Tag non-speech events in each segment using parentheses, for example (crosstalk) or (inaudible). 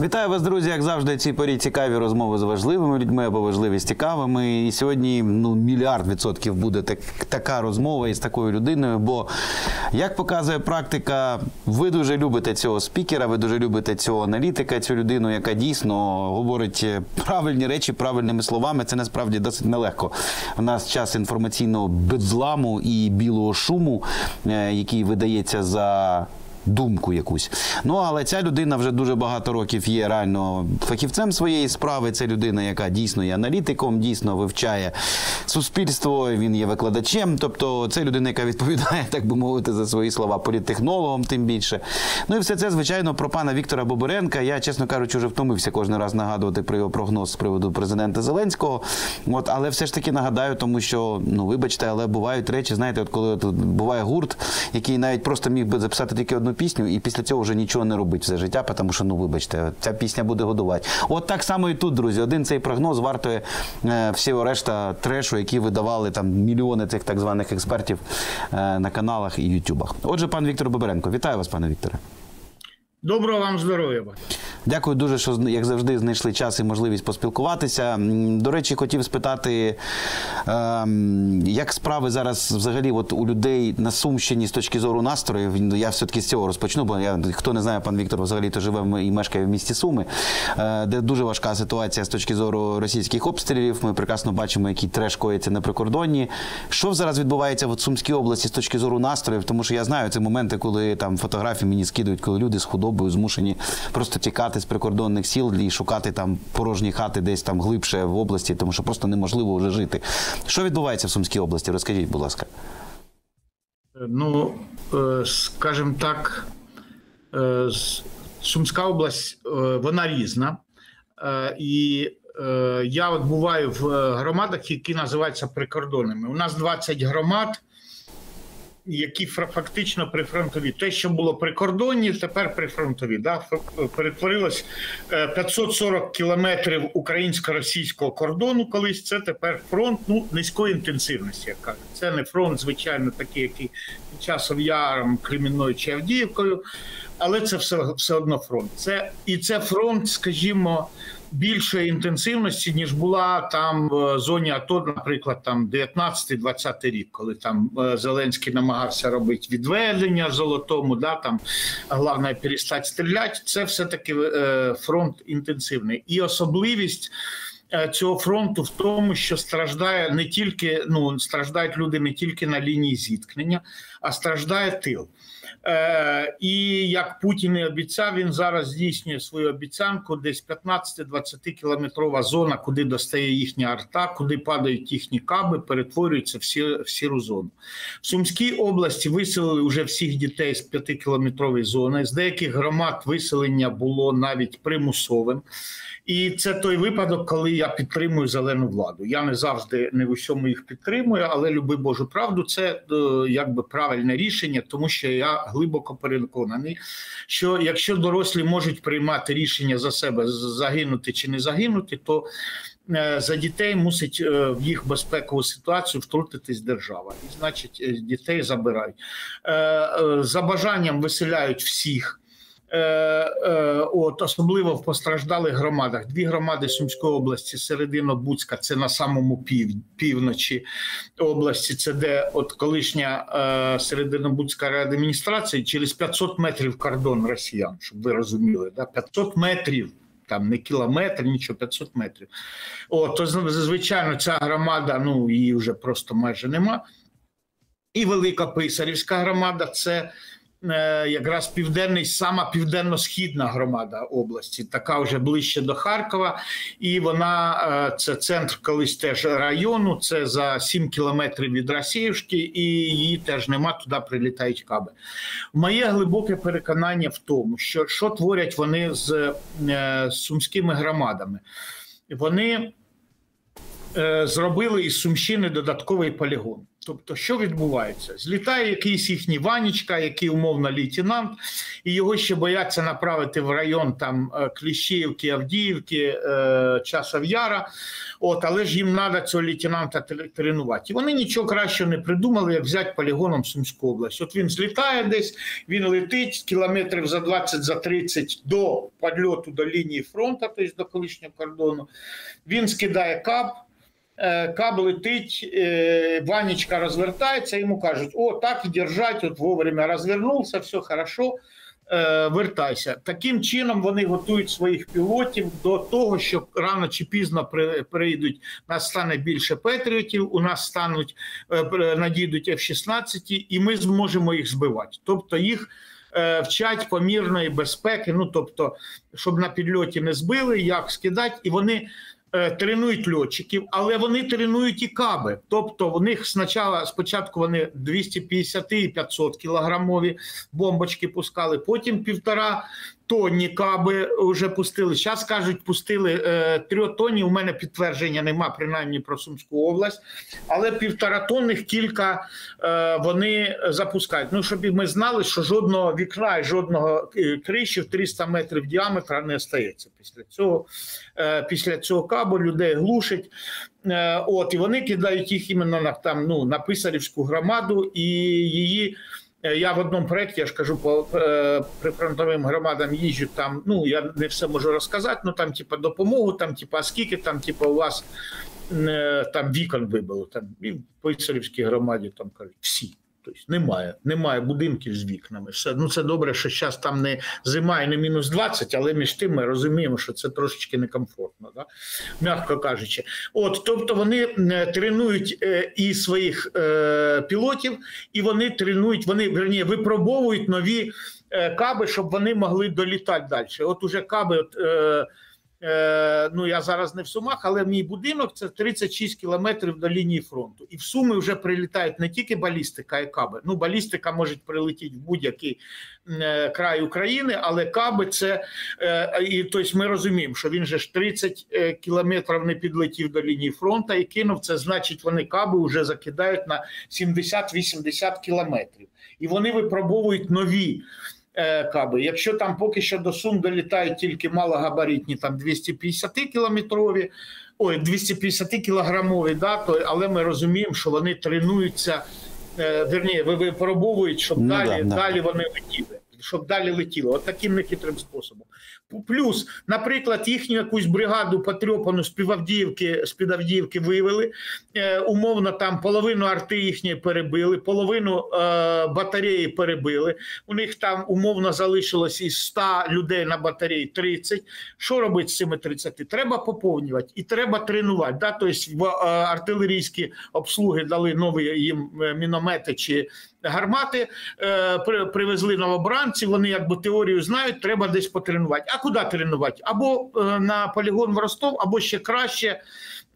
Вітаю вас, друзі. Як завжди, ці порі цікаві розмови з важливими людьми або важливі з цікавими. І сьогодні ну мільярд відсотків буде так, така розмова із такою людиною. Бо як показує практика, ви дуже любите цього спікера, ви дуже любите цього аналітика, цю людину, яка дійсно говорить правильні речі правильними словами. Це насправді досить нелегко. У нас час інформаційного безламу і білого шуму, е, який видається за думку якусь. Ну але ця людина вже дуже багато років є реально фахівцем своєї справи. Це людина, яка дійсно є аналітиком, дійсно вивчає суспільство. Він є викладачем. Тобто, це людина, яка відповідає, так би мовити, за свої слова політтехнологом, тим більше. Ну і все це, звичайно, про пана Віктора Боборенка. Я, чесно кажучи, вже втомився кожен раз нагадувати про його прогноз з приводу президента Зеленського. От, але все ж таки нагадаю, тому що ну вибачте, але бувають речі, знаєте, от коли от буває гурт, який навіть просто міг би записати тільки одну пісню, і після цього вже нічого не робить все життя, тому що, ну вибачте, ця пісня буде годувати. От так само і тут, друзі. Один цей прогноз вартує е, всього решта трешу, які видавали там мільйони цих так званих експертів е, на каналах і ютубах. Отже, пан Віктор Боберенко, вітаю вас, пане Вікторе. Доброго вам здоров'я. Дякую дуже, що як завжди знайшли час і можливість поспілкуватися. До речі, хотів спитати, ем, як справи зараз взагалі от у людей на Сумщині з точки зору настроїв. Я все-таки з цього розпочну, бо я хто не знає, пан Віктор взагалі то живе і мешкає в місті Суми, е, де дуже важка ситуація з точки зору російських обстрілів. Ми прекрасно бачимо, який треш коїться на прикордонні. Що зараз відбувається в Сумській області з точки зору настроїв? Тому що я знаю це моменти, коли там фотографії мені скидують, коли люди з худобою змушені просто тікати з прикордонних сіл і шукати там порожні хати десь там глибше в області, тому що просто неможливо вже жити. Що відбувається в Сумській області? Розкажіть, будь ласка. Ну, скажімо так, Сумська область вона різна. І я от буваю в громадах, які називаються прикордонними. У нас 20 громад які фактично прифронтові. Те, що було прикордонні, тепер прифронтові. Да? Перетворилось 540 е, кілометрів українсько-російського кордону. Колись це тепер фронт ну, низької інтенсивності. як кажуть. Це не фронт, звичайно, такий, який часом Яром, Кремінною чи Авдіївкою, але це все все одно фронт. Це і це фронт, скажімо більшої інтенсивності ніж була там в зоні АТО, наприклад, там 19-20 рік, коли там е, Зеленський намагався робити відведення золотому, да там головне перестати стріляти. Це все таки е, фронт інтенсивний і особливість. Е, цього фронту в тому, що страждає не тільки ну страждають люди не тільки на лінії зіткнення, а страждає тил. Е, І як Путін і обіцяв, він зараз здійснює свою обіцянку. Десь 15-20 кілометрова зона, куди достає їхня арта, куди падають їхні каби, перетворюється в, сі, в сіру зону. В Сумській області виселили вже всіх дітей з 5-кілометрової зони. З деяких громад виселення було навіть примусовим. І це той випадок, коли я підтримую зелену владу. Я не завжди не в усьому їх підтримую, але люби Божу правду. Це е, якби правильне рішення, тому що я глибоко переконаний, що якщо дорослі можуть приймати рішення за себе загинути чи не загинути, то е, за дітей мусить е, в їх безпекову ситуацію втрутитись держава, і значить дітей забирають за бажанням виселяють всіх. Е, е, от особливо в постраждалих громадах. Дві громади Сумської області, середино-Буцька, це на самому пів, півночі області. Це де от колишня е, середино-Буцька адміністрація через 500 метрів кордон росіян, щоб ви розуміли, да 500 метрів. Там не кілометр, нічого 500 метрів. О, то звичайно, ця громада, ну її вже просто майже нема. І Велика Писарівська громада це якраз південний, сама південно-східна громада області, така вже ближче до Харкова, і вона е, це центр колись теж району. Це за 7 кілометрів від Росіївки, і її теж нема. Туди прилітають каби. Моє глибоке переконання в тому, що що творять вони з е, сумськими громадами. Вони зробили із Сумщини додатковий полігон. Тобто, що відбувається? Злітає якийсь їхній Ванічка, який умовно лейтенант, і його ще бояться направити в район там е, Кліщіївки, Авдіївки, е, Часов Яра. От, але ж їм треба цього лейтенанта тренувати. І вони нічого краще не придумали, як взяти полігоном Сумську область. От він злітає десь, він летить кілометрів за 20 за 30 до підльоту до лінії фронту, тобто до колишнього кордону. Він скидає кап. Е, каб летить, е, Ванечка розвертається, йому кажуть, о, так і держать, от вовремя розвернувся, все хорошо, е, вертайся. Таким чином вони готують своїх пілотів до того, що рано чи пізно прийдуть, нас стане більше патріотів, у нас стануть, надійдуть F-16, і ми зможемо їх збивати. Тобто їх вчать помірної безпеки, ну тобто, щоб на підльоті не збили, як скидати, і вони. Е, тренують льотчиків, але вони тренують і каби. Тобто, у них спочатку, спочатку вони 250 і 500 кілограмові бомбочки пускали, потім півтора тонні каби вже пустили. Зараз кажуть, пустили е, трьохтонні. У мене підтвердження нема, принаймні про Сумську область, але півторатонних кілька е, вони запускають. Ну щоб ми знали, що жодного вікна і жодного е, криші в 300 метрів діаметра не стається. Після цього е, після цього кабу людей глушить. Е, от і вони кидають їх іменно на там ну на писарівську громаду і її. Е, я в одному проєкті, я ж кажу, по е, прифронтовим громадам їжджу там. Ну я не все можу розказати. Ну там, типу, допомогу, там, типа, скільки там, типу, у вас е, там вікон вибило. Там і в Писарівській громаді там кажуть всі. Тобто немає немає будинків з вікнами. Все, ну Це добре, що зараз там не зима і не мінус 20, але між тим ми розуміємо, що це трошечки некомфортно, да? м'яко кажучи. От, Тобто вони тренують е, і своїх е, пілотів, і вони тренують, вони верні, випробовують нові е, каби, щоб вони могли долітати далі. От уже каби. От, ну я зараз не в Сумах, але мій будинок це 36 кілометрів до лінії фронту. І в Суми вже прилітають не тільки балістика і каби. Ну, балістика може прилетіти в будь-який е, край України, але каби це е, і тобто ми розуміємо, що він же ж 30 кілометрів не підлетів до лінії фронту і кинув. Це значить, вони каби вже закидають на 70-80 кілометрів, і вони випробовують нові. Е, каби. Якщо там поки що до Сум долітають тільки малогабаритні, там 250 кілометрові, ой, 250 кілограмові, да, то, але ми розуміємо, що вони тренуються, е, верні, випробовують, щоб ну, далі, да, далі да. вони летіли щоб далі летіло. От таким нехитрим способом. Плюс, наприклад, їхню якусь бригаду потрьопану з Півавдіївки, з під Авдіївки вивели. Е, умовно, там половину арти їхньої перебили, половину е, батареї перебили. У них там умовно залишилось із 100 людей на батареї 30. Що робити з цими 30? Треба поповнювати і треба тренувати. Да? Тобто в е, артилерійські обслуги дали нові їм е, міномети чи гармати е, привезли новобранці. Вони якби теорію знають, треба десь потренувати. А куди тренувати? Або е, на полігон в Ростов, або ще краще.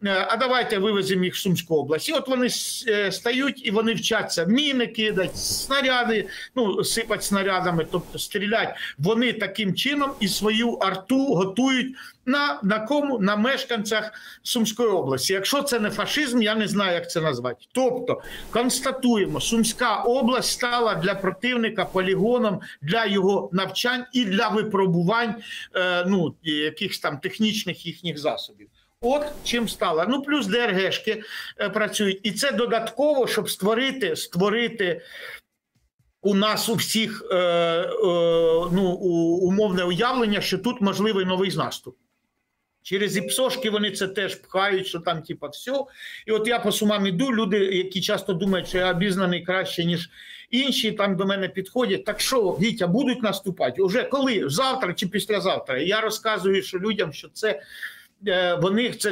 Е, а давайте вивеземо їх в Сумську область. І От вони е, стають і вони вчаться міни кидати, снаряди, ну сипать снарядами, тобто стрілять. Вони таким чином і свою арту готують на на кому на мешканцях Сумської області. Якщо це не фашизм, я не знаю, як це назвати. Тобто констатуємо, Сумська область стала для противника полігоном для його навчань і для випробувань е, ну якихось там технічних їхніх засобів. От чим стало. Ну плюс ДРГшки е, працюють, і це додатково, щоб створити створити. У нас у всіх е, е, ну, умовне уявлення, що тут можливий новий наступ. Через іпсошки вони це теж пхають, що там, типа, все. І от я по сумам іду, люди, які часто думають, що я обізнаний краще, ніж інші, там до мене підходять. Так що, Вітя, будуть наступати? Уже коли? Завтра чи післязавтра? Я розказую що людям, що це. Е, вони це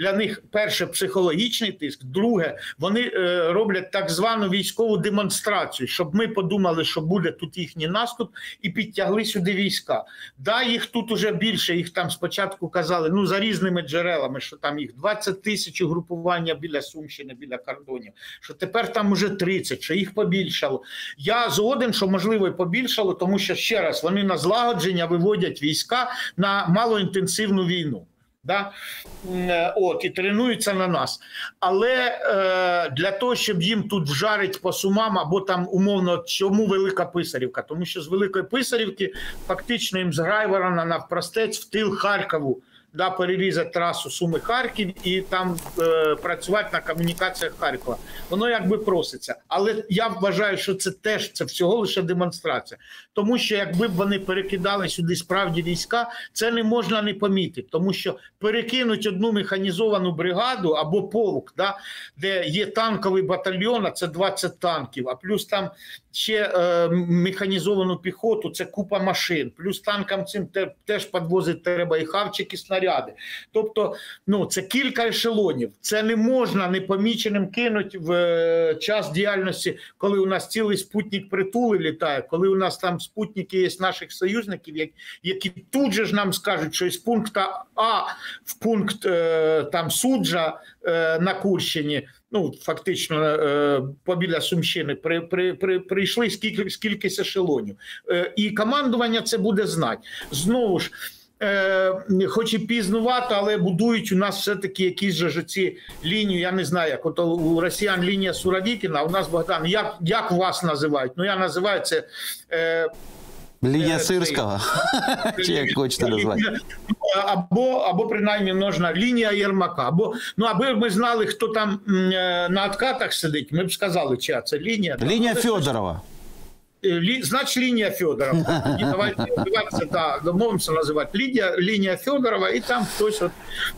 для них перше психологічний тиск. Друге, вони е, роблять так звану військову демонстрацію, щоб ми подумали, що буде тут їхній наступ, і підтягли сюди війська. Да, їх тут уже більше. Їх там спочатку казали ну за різними джерелами, що там їх 20 тисяч угрупування біля Сумщини, біля кордонів. Що тепер там уже 30, що їх побільшало. Я згоден, що можливо і побільшало, тому що ще раз вони на злагодження виводять війська на малоінтенсивну війну. Да? Е, От, і тренуються на нас. Але е, для того, щоб їм тут вжарить по сумам, або там умовно, чому Велика Писарівка? Тому що з Великої Писарівки фактично їм з Грайворона навпростець в тил Харкову да, перерізати трасу Суми Харків і там е, працювати на комунікаціях Харкова. Воно якби проситься. Але я вважаю, що це теж це всього лише демонстрація. Тому що якби б вони перекидали сюди справді війська, це не можна не помітити, тому що перекинуть одну механізовану бригаду або полк, да, де є танковий батальйон, а це 20 танків, а плюс там ще е, механізовану піхоту, це купа машин, плюс танкам цим теж підвозити треба і хавчики, і снаряди. Тобто, ну це кілька ешелонів. Це не можна непоміченим кинути в е, час діяльності, коли у нас цілий спутник притули літає, коли у нас там спутники є наших союзників, які, тут же ж нам скажуть, що із пункту А в пункт е, там суджа е, на Курщині ну фактично е, побіля Сумщини при, при, при, прийшли скільки скільки ешелонів. І командування це буде знати. Знову ж. Е, хоч і пізнувато, але будують у нас все-таки якісь же ці лінії. Я не знаю, як от у росіян лінія Суровікіна, а у нас Богдан. Як як вас називають? Ну я називаю це. Е, Лінія е, Сирського, (laughs) чи як хочете назвати. Або або принаймні можна лінія Єрмака. Або ну аби ми знали, хто там е, на откатах сидить, ми б сказали, чия це лінія. Лінія Федорова. Е, лі, значить, лінія Федорова. І давайте давайте да, домовимося називати лінія, лінія Федорова, і там хтось от,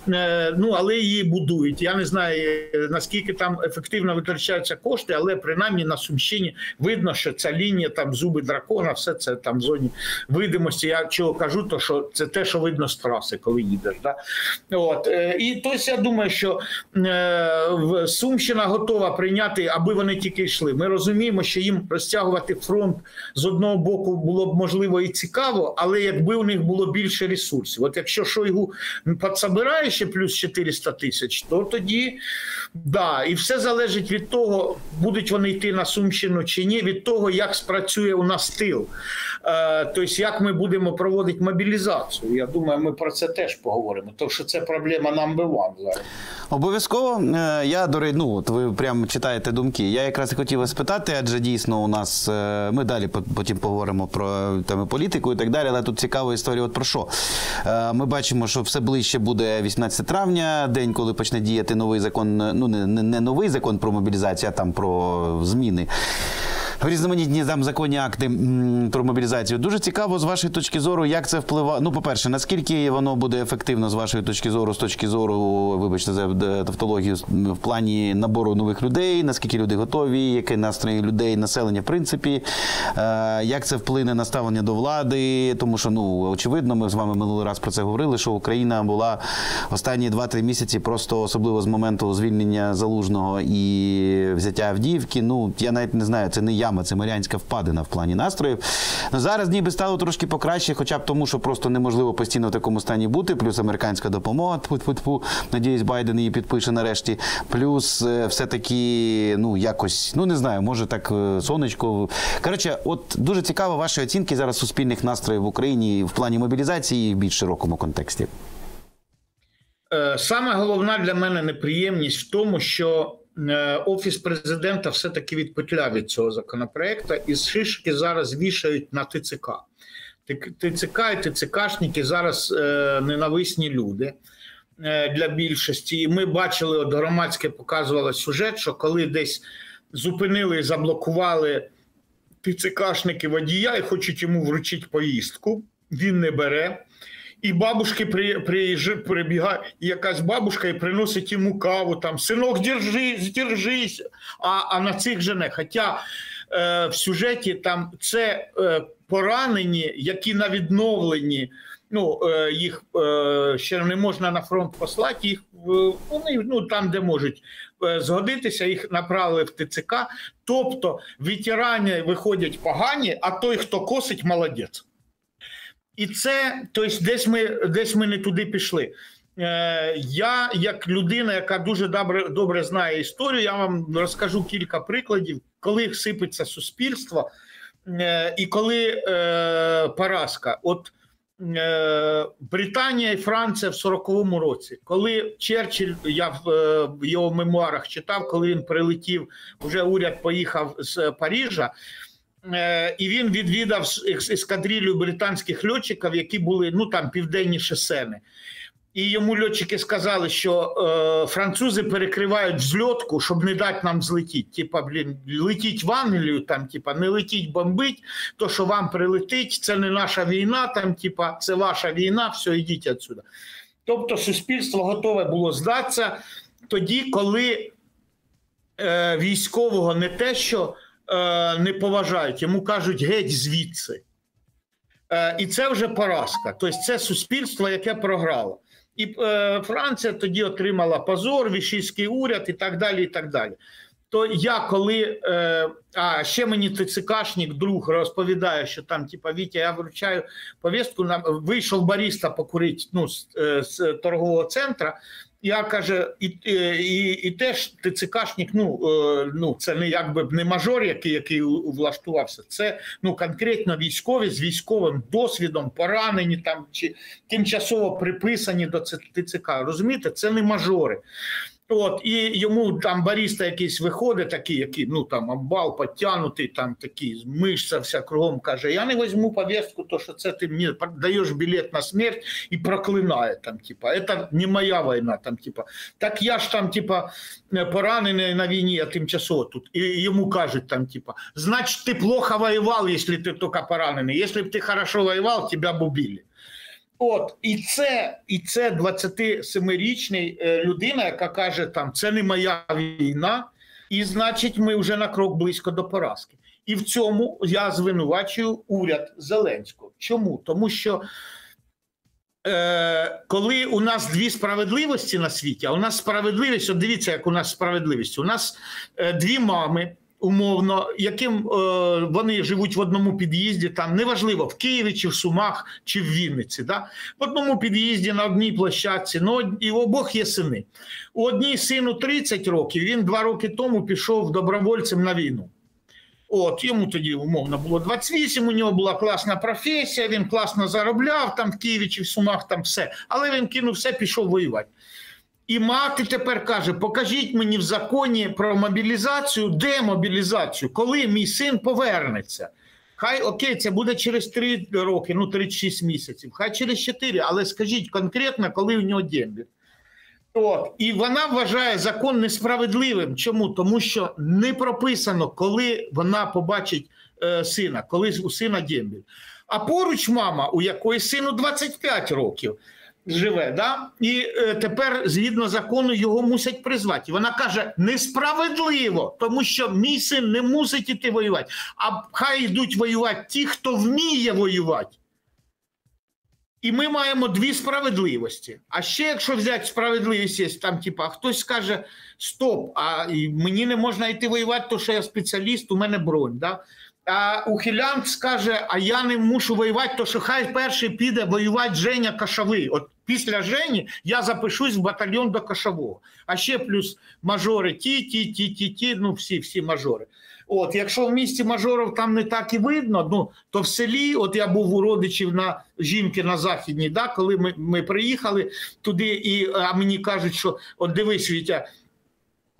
е, ну але її будують. Я не знаю наскільки там ефективно витрачаються кошти, але принаймні на Сумщині видно, що ця лінія там зуби дракона, все це там в зоні видимості. Я чого кажу, то що це те, що видно з траси, коли їдеш. Да? От е, і тобто я думаю, що Сумщина готова прийняти, аби вони тільки йшли. Ми розуміємо, що їм розтягувати фронт фронт з одного боку було б можливо і цікаво, але якби у них було більше ресурсів. От якщо Шойгу підсобирає ще плюс 400 тисяч, то тоді да, і все залежить від того, будуть вони йти на Сумщину чи ні, від того, як спрацює у нас тил. Е, тобто, як ми будемо проводити мобілізацію. Я думаю, ми про це теж поговоримо. Тому що це проблема number one зараз. Обов'язково е, я до ну от ви прямо читаєте думки. Я якраз хотів вас спитати, адже дійсно у нас е, ми далі потім поговоримо про там, політику і так далі. Але тут цікава історія. От про що ми бачимо, що все ближче буде 18 травня, день, коли почне діяти новий закон. Ну не, не новий закон про мобілізацію, а там про зміни різноманітні там законні акти про мобілізацію. Дуже цікаво з вашої точки зору, як це впливає. Ну, по-перше, наскільки воно буде ефективно з вашої точки зору, з точки зору, вибачте, за тавтологію в плані набору нових людей, наскільки люди готові, які настрої людей, населення, в принципі, е, як це вплине на ставлення до влади? Тому що, ну очевидно, ми з вами минулий раз про це говорили, що Україна була останні 2-3 місяці, просто особливо з моменту звільнення залужного і взяття Авдіївки. Ну я навіть не знаю, це не я яма, це Маріанська впадина в плані настроїв. Ну, Зараз ніби стало трошки покраще, хоча б тому, що просто неможливо постійно в такому стані бути. Плюс американська допомога. Тьфу-тьфу-тьфу. Надіюсь, Байден її підпише нарешті. Плюс е, все-таки, ну якось, ну не знаю, може так е, сонечко. Коротше, от дуже цікаво ваші оцінки зараз суспільних настроїв в Україні в плані мобілізації в більш широкому контексті. Е, саме головна для мене неприємність в тому, що офіс президента все-таки відпетляв від цього законопроекту, і шишки зараз вішають на ТЦК. ТЦК і ТЦКшники зараз е, ненависні люди е, для більшості. І ми бачили, от громадське показувало сюжет, що коли десь зупинили і заблокували ТЦКшники водія і хочуть йому вручити поїздку, він не бере. І бабушки при, при, прибігає якась бабушка і приносить йому каву, там синок, держись, держись, а а на цих жене. Хоча е, в сюжеті там це е, поранені, які на відновленні, ну е, їх е, ще не можна на фронт послати, їх вони ну там, де можуть е, згодитися, їх направили в ТЦК. Тобто ветерани виходять погані, а той, хто косить, молодець. І це тобто, десь ми десь ми не туди пішли. Е, Я, як людина, яка дуже добре добре знає історію, я вам розкажу кілька прикладів, коли сипеться суспільство, е, і коли е, поразка. От е, Британія і Франція в 40-му році, коли Черчилль, я в, е, його мемуарах читав, коли він прилетів, вже уряд поїхав з Парижа. Е, І він відвідав с- ес- ескадрилью британських льотчиків, які були ну там південніше Сени. І йому льотчики сказали, що е, французи перекривають взльотку, щоб не дати нам злетіти. Типа, блін, летіть в Англію, там, типа, не летіть бомбить, то, що вам прилетить, це не наша війна, там, типа, це ваша війна, все, йдіть відсюди. Тобто суспільство готове було здатися тоді, коли е, військового не те, що е, не поважають, йому кажуть геть звідси. Е, і це вже поразка. Тобто це суспільство, яке програло. І е, Франція тоді отримала позор, вішійський уряд і так далі. і так далі. То я коли а ще мені ТЦКшник, друг розповідає, що там, типа, Вітя, я вручаю повістку, нам вийшов баріста покурити ну, з торгового центру. Я каже, і, і, і, теж теж ТЦКшник, ну, е, ну це не якби не мажор, який, який влаштувався. Це ну конкретно військові з військовим досвідом, поранені там чи тимчасово приписані до ТЦК. Розумієте, це не мажори. От і йому там баріста якийсь виходить, такий, який ну там амбал підтягнутий, там такий мишця вся кругом каже: Я не візьму повістку, то що це ти мені даєш білет на смерть і проклинає там, типа, це не моя війна. Там, типа, так я ж там, типа, поранений на війні, а тимчасово тут. І йому кажуть там, типа, значить, ти плохо воював, якщо ти тільки поранений. Якщо б ти хорошо воював, тебе б убили. От, і це, і це 27-річний е, людина, яка каже, там це не моя війна, і значить, ми вже на крок близько до поразки. І в цьому я звинувачую уряд Зеленського. Чому? Тому що е, коли у нас дві справедливості на світі, а у нас справедливість, от дивіться, як у нас справедливість. У нас е, дві мами. Умовно, яким е, вони живуть в одному під'їзді, там неважливо в Києві, чи в Сумах, чи в Вінниці, да? в одному під'їзді на одній площадці, ну і в обох є сини. У одній сину 30 років, він два роки тому пішов добровольцем на війну. От йому тоді умовно було 28, у нього була класна професія, він класно заробляв там в Києві чи в Сумах, там все. Але він кинув все, пішов воювати. І мати тепер каже: покажіть мені в законі про мобілізацію, де мобілізацію, коли мій син повернеться. Хай окей, це буде через 3 роки, ну 36 місяців, хай через 4, але скажіть конкретно, коли у нього дембіль. От і вона вважає закон несправедливим. Чому? Тому що не прописано, коли вона побачить е, сина, коли у сина дембіль. А поруч мама, у якої сину 25 років живе, да? і е, тепер, згідно закону, його мусять призвати. І вона каже: несправедливо, тому що мій син не мусить іти воювати. А хай йдуть воювати ті, хто вміє воювати. І ми маємо дві справедливості. А ще, якщо взяти справедливість, є там, типа, хтось скаже: Стоп, а мені не можна йти воювати, тому що я спеціаліст, у мене бронь. Да? А ухилянт скаже: А я не мушу воювати, то що хай перший піде воювати Женя Кашовий. От після Жені я запишусь в батальйон до Кашового. А ще плюс мажори ті, ті, ті, ті, ті, ну всі, всі мажори. От, якщо в місті мажорів там не так і видно, ну то в селі, от я був у родичів на жінки на західній, да, коли ми, ми приїхали туди, і а мені кажуть, що от дивись, Вітя,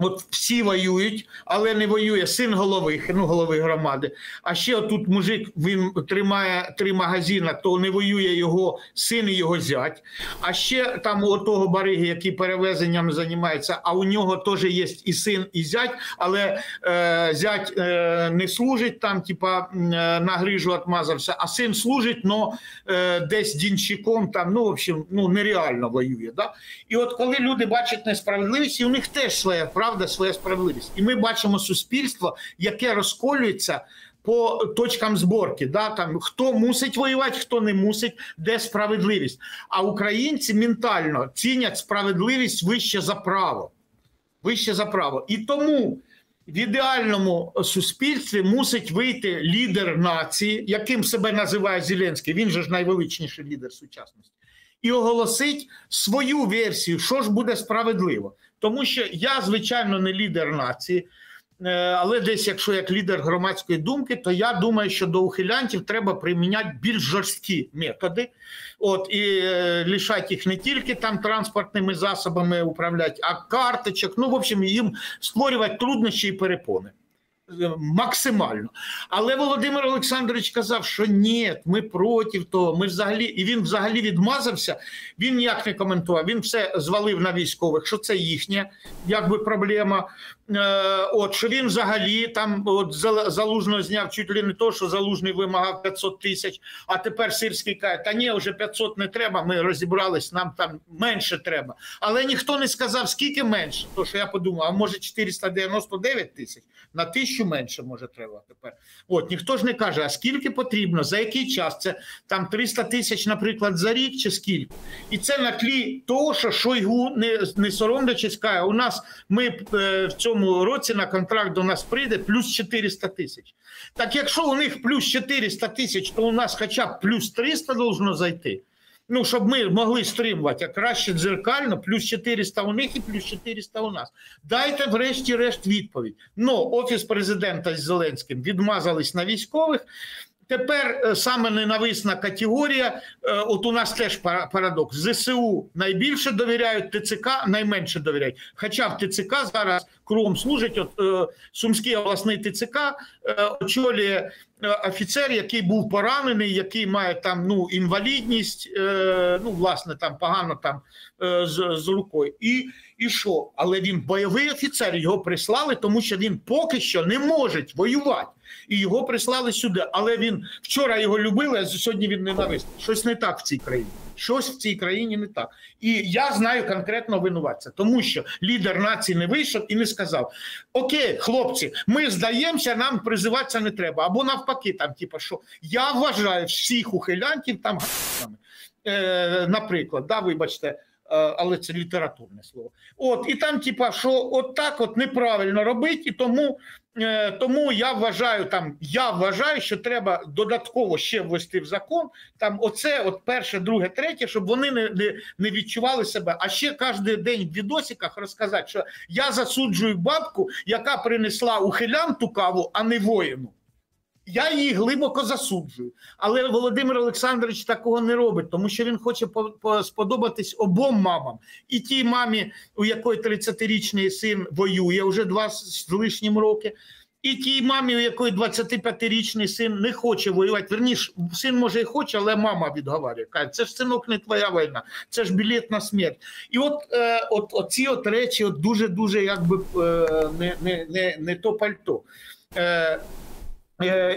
От всі воюють, але не воює син голови, ну голови громади. А ще отут мужик він тримає три магазини, то не воює його син і його зять. А ще там у того бариги, який перевезенням займається, а у нього теж є і син, і зять, але е, зять е, не служить там, типа е, на грижу отмазався, а син служить, но е, десь дінщиком там, ну в общем, ну нереально воює. Да? І от коли люди бачать несправедливість, і у них теж своя правда, своя справедливість. І ми бачимо суспільство, яке розколюється по точкам зборки. Да? Там, хто мусить воювати, хто не мусить, де справедливість. А українці ментально цінять справедливість вище за право. Вище за право. І тому в ідеальному суспільстві мусить вийти лідер нації, яким себе називає Зеленський. Він же ж найвеличніший лідер сучасності і оголосить свою версію, що ж буде справедливо. Тому що я, звичайно, не лідер нації. Е, Але десь, якщо як лідер громадської думки, то я думаю, що до ухилянтів треба приміняти більш жорсткі методи. От і е, лишати їх не тільки там транспортними засобами управляти, а карточок. Ну, в общем, їм створювати труднощі і перепони. Е, Максимально. Але Володимир Олександрович казав, що ні, ми проти того. Ми взагалі, і він взагалі відмазався. Він ніяк не коментував. Він все звалив на військових, що це їхня якби проблема. Е, От що він взагалі там от залужно зняв чуть ли не то, що залужний вимагав 500 тисяч. А тепер сирський каже, та ні, вже 500 не треба. Ми розібрались, нам там менше треба. Але ніхто не сказав, скільки менше. То що я подумав, а може 499 тисяч на тисячу менше може треба тепер. От ніхто ж не каже, а скільки потрібно, за який час це там 300 тисяч, наприклад, за рік чи скільки. І це на тлі того, що Шойгу не, не соромлячись каже, у нас ми е, в цьому році на контракт до нас прийде плюс 400 тисяч. Так якщо у них плюс 400 тисяч, то у нас хоча б плюс 300 должно зайти. Ну, щоб ми могли стримувати, а краще дзеркально, плюс 400 у них і плюс 400 у нас. Дайте врешті-решт відповідь. Ну, офіс президента з Зеленським відмазались на військових. Тепер е, саме ненависна категорія. е, От у нас теж парадокс. ЗСУ найбільше довіряють, ТЦК найменше довіряють. Хоча в ТЦК зараз кругом служить. От е, Сумський обласний ТЦК очолює офіцер, який був поранений, який має там ну інвалідність, ну власне там погано там з, з рукою. І, і що? Але він бойовий офіцер, його прислали, тому що він поки що не може воювати. І його прислали сюди. Але він вчора його любили, а сьогодні він ненависний. Щось не так в цій країні. Щось в цій країні не так. І я знаю конкретно винуватця, тому що лідер нації не вийшов і не сказав: Окей, хлопці, ми здаємося, нам призиватися не треба. Або навпаки, там, типу, що я вважаю всіх ухилянтів там е, наприклад, да, вибачте. Е, Але це літературне слово. От і там, типа, що от так от неправильно робити, і тому, е, тому я вважаю, там я вважаю, що треба додатково ще ввести в закон. Там оце, от перше, друге, третє, щоб вони не, не, не відчували себе. А ще кожен день в відосиках розказати, що я засуджую бабку, яка принесла ухилянту каву, а не воїну. Я її глибоко засуджую. Але Володимир Олександрович такого не робить, тому що він хоче по- по- сподобатись обом мамам. І тій мамі, у якої 30-річний син воює вже два з лишнім роки. І тій мамі, у якої 25-річний син не хоче воювати. Верніше, син може і хоче, але мама відговарює. Каже, це ж синок не твоя війна, це ж білет на смерть. І от, е, от, от ці от речі от дуже дуже якби е, не, не, не, не то пальто. Е,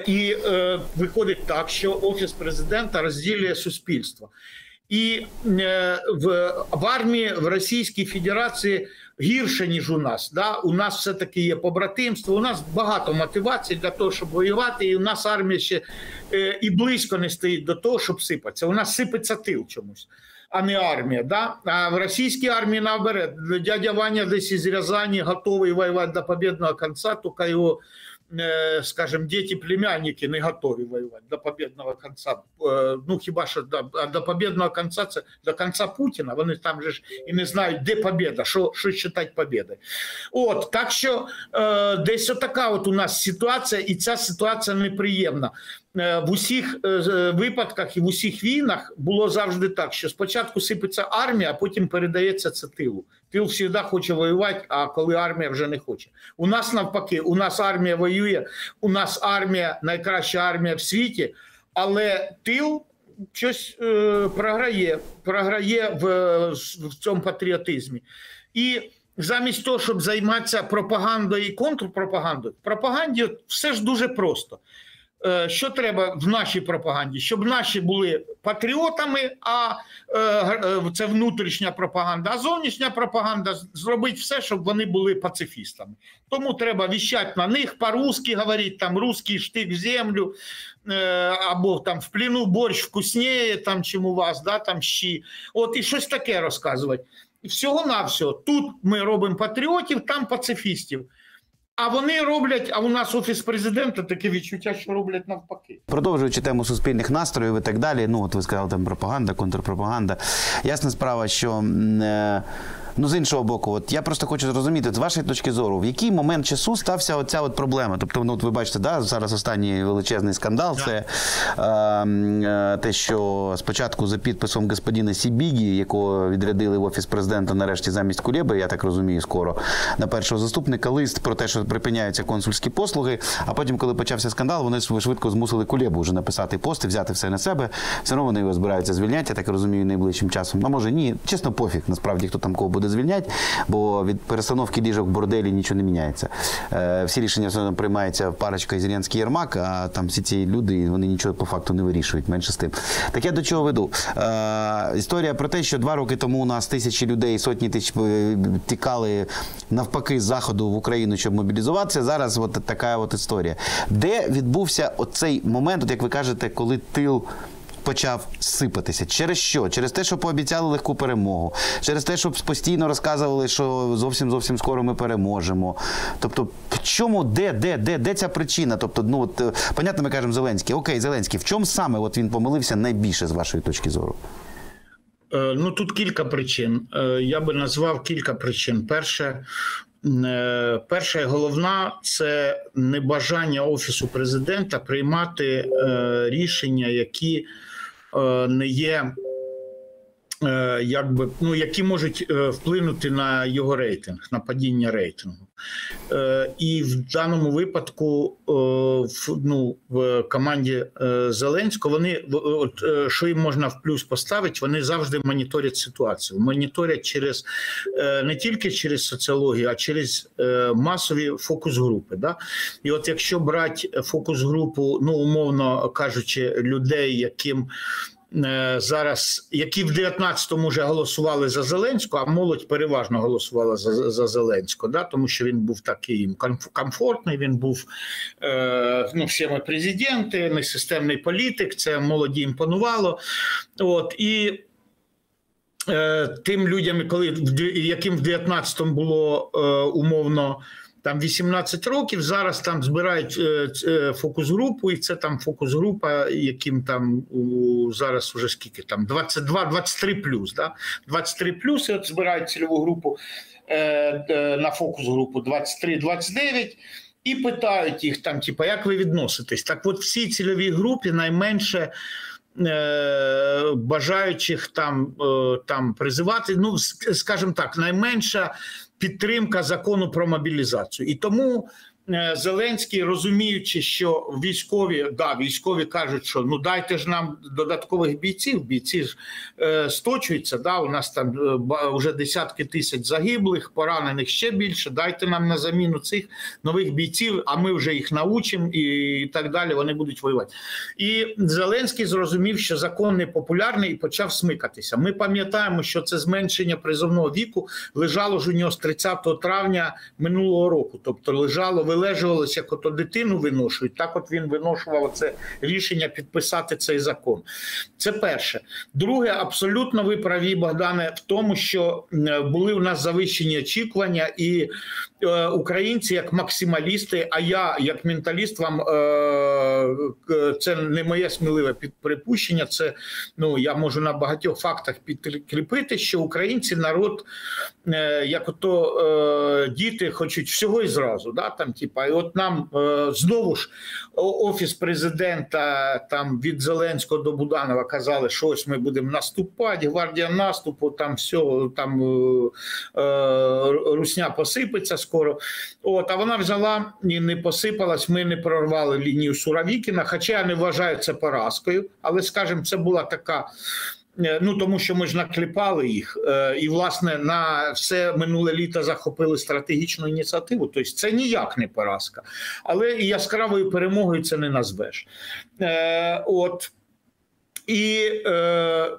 І е, виходить так, що офіс президента розділює суспільство. І е, в, в армії в Російській Федерації гірше, ніж у нас. Да? У нас все-таки є побратимство, у нас багато мотивацій для того, щоб воювати, і у нас армія ще е, і близько не стоїть до того, щоб сипатися. У нас сипеться тил чомусь. А не армія, да? А в російській армії наоборот, дядя Ваня десь із Рязані готовий воювати до победного кінця, тільки його скажем, дети племянники не готові воювати до победного конца. Е, Ну хіба що до, до победного конца це до конца Путіна. Вони там же ж і не знають, де победа, що, що вважати победою. От так що е, десь отака от у нас ситуація, і ця ситуація неприємна. Е, В усіх е, випадках і в усіх війнах було завжди так, що спочатку сипеться армія, а потім передається це тилу. Тил завжди хоче воювати, а коли армія вже не хоче. У нас навпаки, у нас армія воює, у нас армія найкраща армія в світі, але тил щось е, програє, програє в, в цьому патріотизмі. І замість того, щоб займатися пропагандою і контрпропагандою, пропаганді все ж дуже просто. Е, Що треба в нашій пропаганді? Щоб наші були патріотами, а е, е, це внутрішня пропаганда, а зовнішня пропаганда зробить все, щоб вони були пацифістами. Тому треба віщати на них по-русски говорити, там русський штик в землю, або там в плену борщ вкусніє, там, чим у вас, да, там щі. От і щось таке розказувати. І всього-навсього. Тут ми робимо патріотів, там пацифістів. А вони роблять, а у нас офіс президента таке відчуття, що роблять навпаки. Продовжуючи тему суспільних настроїв і так далі. Ну, от ви сказали там пропаганда, контрпропаганда. Ясна справа, що е, Ну, з іншого боку, от я просто хочу зрозуміти, з вашої точки зору, в який момент часу стався оця от проблема? Тобто, ну, от ви бачите, да, зараз останній величезний скандал це е, е, те, що спочатку за підписом господина Сібігі, якого відрядили в офіс президента нарешті замість Кулєби, я так розумію, скоро на першого заступника лист про те, що припиняються консульські послуги. А потім, коли почався скандал, вони швидко змусили Кулєбу вже написати пост і взяти все на себе. Все одно вони його збираються звільняти, я так розумію, найближчим часом. А може ні, чесно, пофіг, насправді хто там кого буде звільняти, бо від перестановки ліжок в борделі нічого не міняється. Е, всі рішення все одно приймаються парочка Зеленський Єрмак, а там всі ці люди вони нічого по факту не вирішують. Менше з тим. Так я до чого веду? Е, історія про те, що два роки тому у нас тисячі людей, сотні тисяч е, тікали навпаки з заходу в Україну, щоб мобілізуватися. Зараз от така от історія. Де відбувся оцей момент, от як ви кажете, коли тил почав сипатися. Через що? Через те, що пообіцяли легку перемогу, через те, що постійно розказували, що зовсім зовсім скоро ми переможемо. Тобто, в чому, де, де, де, де ця причина? Тобто, ну от е, понятно, ми кажемо Зеленський. Окей, Зеленський, в чому саме от він помилився найбільше з вашої точки зору? Е, ну тут кілька причин. Е, я би назвав кілька причин. Перше, перша і головна це небажання офісу президента приймати рішення, які не є е, якби ну які можуть е, вплинути на його рейтинг, на падіння рейтингу. І в даному випадку в ну, в команді Зеленського вони от що їм можна в плюс поставити, вони завжди моніторять ситуацію. Моніторять через не тільки через соціологію, а через масові фокус-групи. Да? І от якщо брати фокус-групу, ну умовно кажучи, людей, яким Е, зараз, які в 19-му вже голосували за Зеленського, а молодь переважно голосувала за за Зеленського, да, тому що він був такий комфортний, він був е, ну, всіми президенти, несистемний політик, це молоді імпонувало. От, І е, тим людям, коли яким в 19-му було е, умовно там 18 років. Зараз там збирають е, е, фокус-групу, і це там фокус-група, яким там зараз уже скільки там 22-23 плюс. Да? 23 плюс і от збирають цільову групу е, на фокус-групу 23-29. І питають їх там, типу, як ви відноситесь? Так, от всій цільовій групі найменше бажаючих там там призивати, ну скажімо так, найменша підтримка закону про мобілізацію. І тому Зеленський, розуміючи, що військові да, військові кажуть, що ну дайте ж нам додаткових бійців. Бійці ж е, сточуються. Да, у нас там е, вже десятки тисяч загиблих, поранених ще більше. Дайте нам на заміну цих нових бійців, а ми вже їх научимо і так далі. Вони будуть воювати. І Зеленський зрозумів, що закон не популярний і почав смикатися. Ми пам'ятаємо, що це зменшення призовного віку лежало ж у нього з 30 травня минулого року, тобто лежало вилежувалося, як ото дитину виношують, так от він виношував це рішення підписати цей закон. Це перше. Друге, абсолютно ви праві, Богдане, в тому, що були у нас завищені очікування, і е, українці, як максималісти, а я, як менталіст, вам е, це не моє сміливе припущення. Це ну я можу на багатьох фактах підкріпити, що українці народ, е, як ото е, діти, хочуть всього і зразу. Да, там Типа, і от нам е, знову ж офіс президента там від Зеленського до Буданова казали, що ось ми будемо наступати. Гвардія наступу, там все там е, е, русня посипеться скоро. От а вона взяла і не посипалась. Ми не прорвали лінію Суровікіна. Хоча я не вважаю це поразкою, але скажімо, це була така. Е, ну тому що ми ж накліпали їх, е, і власне на все минуле літо захопили стратегічну ініціативу. Тобто це ніяк не поразка, але і яскравою перемогою це не назвеш. Е, от і,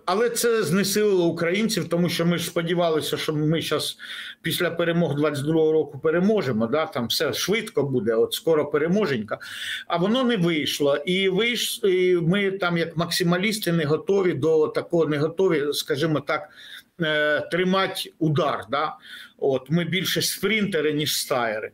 Але це знесилило українців, тому що ми ж сподівалися, що ми зараз після перемог 22-го року переможемо. Да, Там все швидко буде, от скоро переможенька. А воно не вийшло. І вийш, і ми там, як максималісти, не готові до такого, не готові, скажімо так, е, тримати удар. Да? От Ми більше спринтери, ніж стаєри.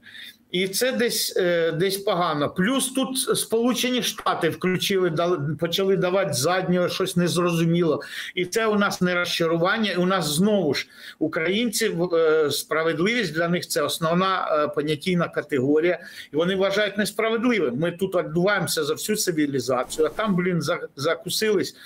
І це десь е, десь погано. Плюс тут Сполучені Штати включили, дали, почали давати заднього щось незрозуміло. І це у нас не розчарування. І у нас знову ж українці е, справедливість для них це основна е, понятійна категорія, і вони вважають несправедливим. Ми тут відбуваємося за всю цивілізацію, а там, блін, закусились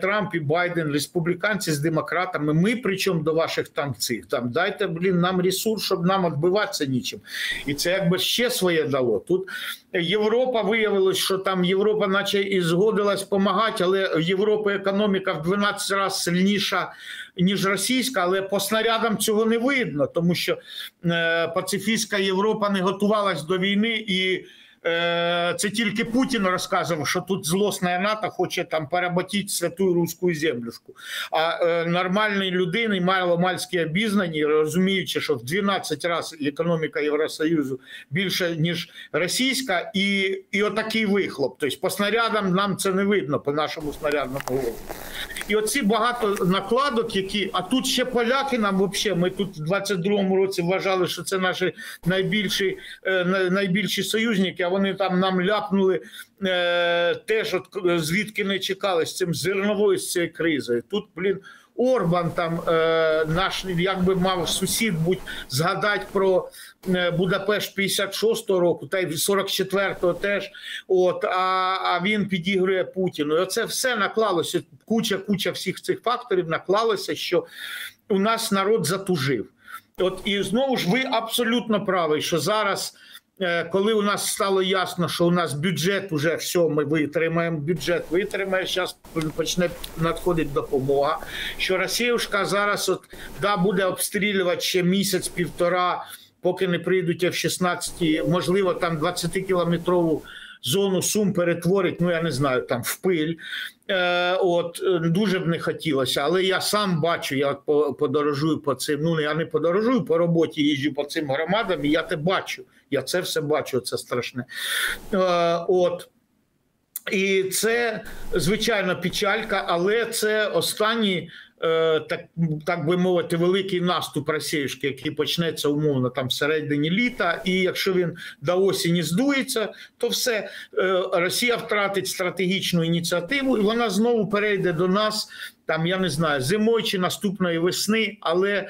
Трамп і Байден, республіканці з демократами. Ми причому до ваших там цих там дайте блін нам ресурс, щоб нам відбиватися нічим. І це якби ще своє дало. Тут Європа виявилось, що там Європа, наче і згодилась допомагати, але в Європі економіка в 12 разів сильніша. Ніж російська, але по снарядам цього не видно, тому що е, пацифістська Європа не готувалась до війни, і це тільки Путін розказував, що тут злосна НАТО хоче там переботити святу руську землюшку. А е, нормальні людини, маломальські обізнані, розуміючи, що в 12 разів економіка Євросоюзу більше ніж російська, і, і отакий вихлоп. Тобто по снарядам нам це не видно по нашому снарядному голову. І оці багато накладок, які а тут ще поляки нам взагалі, Ми тут в 22-му році вважали, що це наші найбільші е, найбільші союзники. Вони там нам ляпнули е, теж, от е, звідки не чекали з цим зерновою з цією кризою. Тут, блін. Орбан там е, наш якби мав сусід будь згадати про е, Будапешт 56-го року, та й 44-го теж. От а, а він підігрує Путіну. І оце все наклалося. Куча, куча всіх цих факторів наклалося, що у нас народ затужив. От і знову ж ви абсолютно правий, що зараз. Е, Коли у нас стало ясно, що у нас бюджет уже все, ми витримаємо, бюджет витримає, зараз почне надходити допомога. Що Росіюшка зараз от, да, буде обстрілювати ще місяць-півтора, поки не прийдуть F-16, можливо, там 20-кілометрову зону Сум перетворить, ну я не знаю, там в пиль. Е, от дуже б не хотілося, але я сам бачу, я по- подорожую по цим. Ну я не подорожую по роботі, їжджу по цим громадам, і я те бачу. Я це все бачу, це страшне. Е, от. І це звичайно печалька, але це останній, е, так, так би мовити, великий наступ Росіюшки, який почнеться умовно там всередині літа. І якщо він до осені здується, то все е, Росія втратить стратегічну ініціативу, і вона знову перейде до нас, там я не знаю, зимою чи наступної весни, але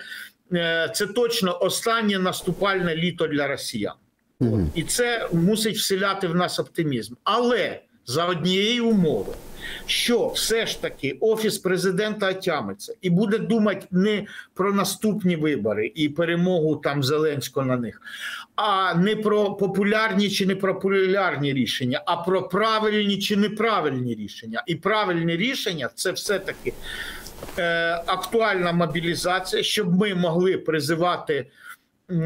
це точно останнє наступальне літо для росіян. І це мусить вселяти в нас оптимізм. Але за однієї умови, що все ж таки офіс президента отямиться і буде думати не про наступні вибори і перемогу там Зеленського на них, а не про популярні чи не популярні рішення, а про правильні чи неправильні рішення. І правильні рішення це все таки е, актуальна мобілізація, щоб ми могли призивати е,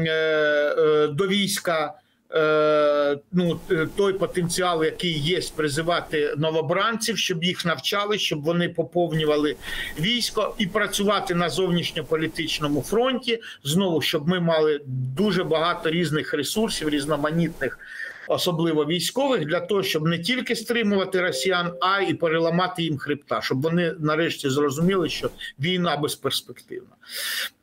е, до війська. Е, Ну, е, той потенціал, який є, призивати новобранців, щоб їх навчали, щоб вони поповнювали військо і працювати на зовнішньополітичному фронті. Знову щоб ми мали дуже багато різних ресурсів, різноманітних, особливо військових, для того, щоб не тільки стримувати росіян, а і переламати їм хребта, щоб вони нарешті зрозуміли, що війна безперспективна.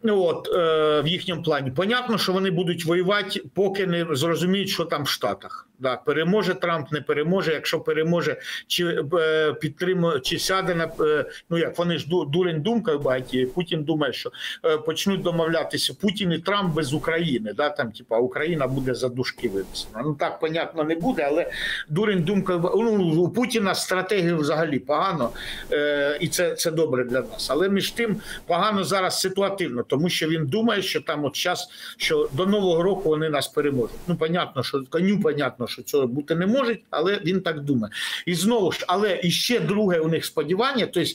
От е, в їхньому плані. Понятно, що вони будуть воювати, поки не зрозуміють, що там в Штатах. Да, переможе Трамп, не переможе. Якщо переможе, чи е, підтримує, чи сяде на е, ну як вони ж ду- дурень думкою багаті. Путін думає, що е, почнуть домовлятися Путін і Трамп без України. Да, там, типа, Україна буде за дужки винесена. Ну так понятно не буде, але дурень думкою ба- ну, у Путіна стратегія взагалі погано, е, і це, це добре для нас. Але між тим погано зараз ситуативно, тому що він думає, що там от час, що до нового року вони нас переможуть. Ну, понятно, що коню понятно, що цього бути не може, але він так думає. І знову ж, але і ще друге у них сподівання. Тобто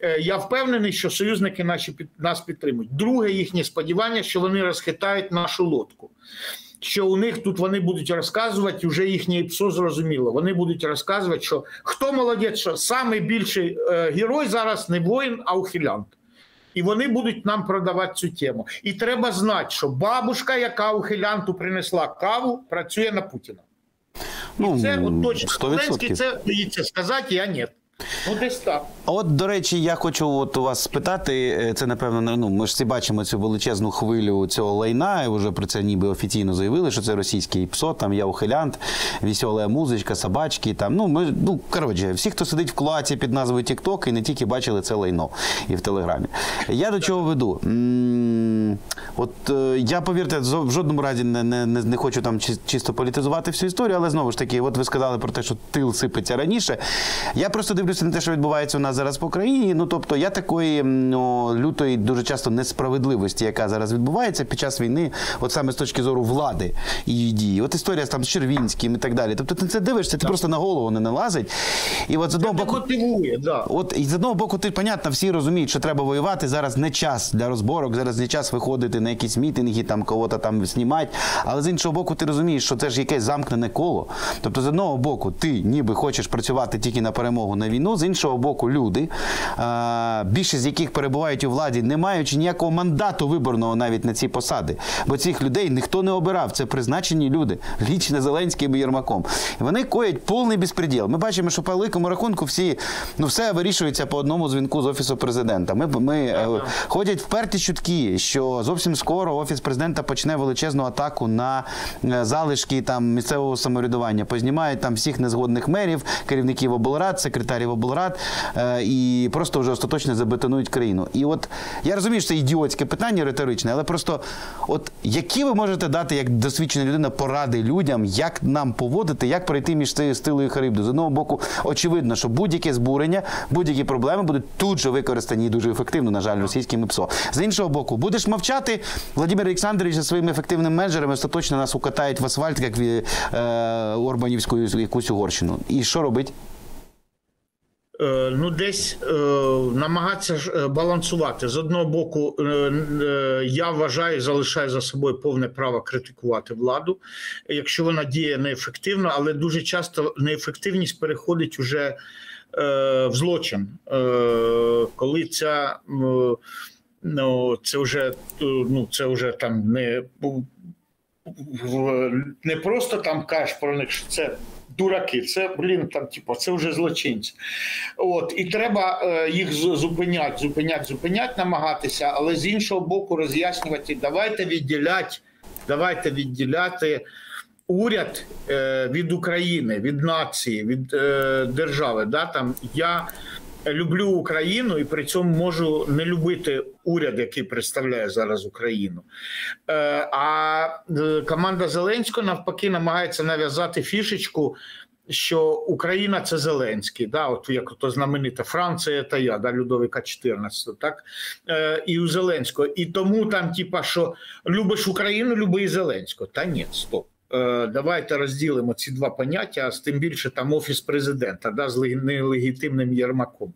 е, я впевнений, що союзники наші під нас підтримують. Друге їхнє сподівання, що вони розхитають нашу лодку. Що у них тут вони будуть розказувати, вже їхнє ІПСО зрозуміло. Вони будуть розказувати, що хто молодець, що найбільший е, герой зараз не воїн, а ухилянт. І вони будуть нам продавати цю тему. І треба знати, що бабушка, яка ухилянту принесла каву, працює на Путіна. Ну, Це от точно Зеленський це боїться сказати, я ні. Ну, десь так. От, до речі, я хочу от у вас спитати. е, Це напевно ну ми ж всі бачимо цю величезну хвилю цього лайна. і Вже про це ніби офіційно заявили, що це російський псо, там я ухилянт, весела музичка, собачки. Там ну ми ну коротше, всі, хто сидить в клаці під назвою TikTok, і не тільки бачили це лайно і в телеграмі. Я до чого веду? От е, я повірте, в жодному разі не, не, не хочу там чисто політизувати всю історію, але знову ж таки, от ви сказали про те, що тил сипеться раніше. Я просто дивлюся на те, що відбувається у нас зараз по країні. Ну тобто, я такої ну, лютої дуже часто несправедливості, яка зараз відбувається під час війни, от саме з точки зору влади і її дії. От історія там з Червінським і так далі. Тобто, ти це дивишся, ти просто на голову не налазить. І от з одного боку. мотивує, да. От і з одного боку, ти понятно, всі розуміють, що треба воювати. Зараз не час для розборок, зараз не час виходити на якісь мітинги, там кого-то там знімати. Але з іншого боку, ти розумієш, що це ж якесь замкнене коло. Тобто, з одного боку, ти ніби хочеш працювати тільки на перемогу на війну, з іншого боку, люди, більшість з яких перебувають у владі, не маючи ніякого мандату виборного навіть на ці посади. Бо цих людей ніхто не обирав. Це призначені люди, лічне Зеленським і Єрмаком. І вони коять повний безпреділ. Ми бачимо, що по великому рахунку всі ну все вирішується по одному дзвінку з офісу президента. Ми, ми е, ходять вперті чутки, що зовсім скоро офіс президента почне величезну атаку на е, залишки там місцевого самоврядування. Познімають там всіх незгодних мерів, керівників облрад, секретарів облрад е, і просто вже остаточно забетонують країну. І от я розумію, що це ідіотське питання риторичне, але просто от які ви можете дати як досвідчена людина поради людям, як нам поводити, як пройти між цією стилою харибду? З одного боку, очевидно, що будь-яке збурення, будь-які проблеми будуть тут же використані і дуже ефективно, на жаль, російськими ПСО. З іншого боку, будеш мовчати, Владимир Олександрович зі своїми ефективними менеджерами остаточно нас укатають в асфальт, як в е, Орбанівську якусь Угорщину. І що робить? Е, ну, десь е, намагатися е, балансувати. З одного боку, я вважаю, залишаю за собою повне право критикувати владу, якщо вона діє неефективно, але дуже часто неефективність переходить уже в злочин, коли ця. Ну, це вже ну, це вже там не не просто там кажеш про них, що це дураки, це блін, там, типу, це вже злочинці. От і треба е, їх зупиняти, зупиняти, зупиняти, намагатися, але з іншого боку, роз'яснювати, давайте відділяти, давайте відділяти. Уряд е, від України, від нації, від е, держави. Да, там я люблю Україну і при цьому можу не любити уряд, який представляє зараз Україну. Е, а е, команда Зеленського навпаки намагається нав'язати фішечку. Що Україна це Зеленський, да, от як то знаменита Франція та я, да, Людовика 14, так е, і у Зеленського. І тому там, типа, що любиш Україну, люби і Зеленського. Та ні, стоп. Е, Давайте розділимо ці два поняття, з тим більше там офіс президента да, з легі- нелегітимним Єрмаком.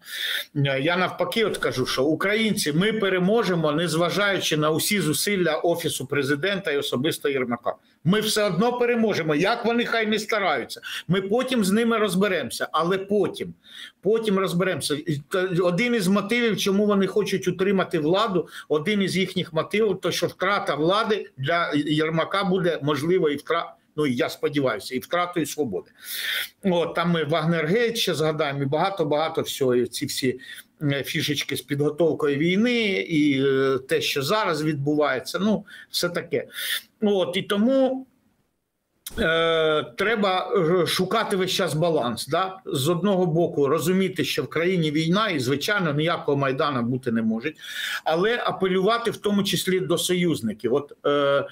Е, Я навпаки, от кажу, що українці ми переможемо, незважаючи на усі зусилля офісу президента і особисто Єрмака. Ми все одно переможемо. Як вони хай не стараються. Ми потім з ними розберемося, але потім, потім розберемося. Один із мотивів, чому вони хочуть утримати владу, один із їхніх мотивів, то що втрата влади для Єрмака буде можливо і втрата. Ну я сподіваюся, і втратою свободи. От там ми Вагнергейт ще згадаємо, і багато багато всього. Ці всі е, фішечки з підготовкою війни, і е, те, що зараз відбувається. Ну, все таке. От і тому. Е, треба е, шукати весь час баланс. Да? З одного боку, розуміти, що в країні війна, і звичайно ніякого майдану бути не може, але апелювати в тому числі до союзників. От е,